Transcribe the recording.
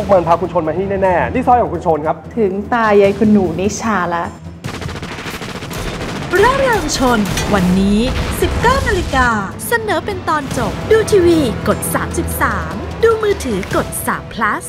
วกมันพาคุณชนมาที่แน่ๆนี่สร้อยของคุณชนครับ ถึงตายายคุณหนูนิชาละร่อเราวชน วันนี้ 19นาฬิกาเสนอเป็นตอนจบ ดูทีวีกด 33 ดูมือถือกด3 plus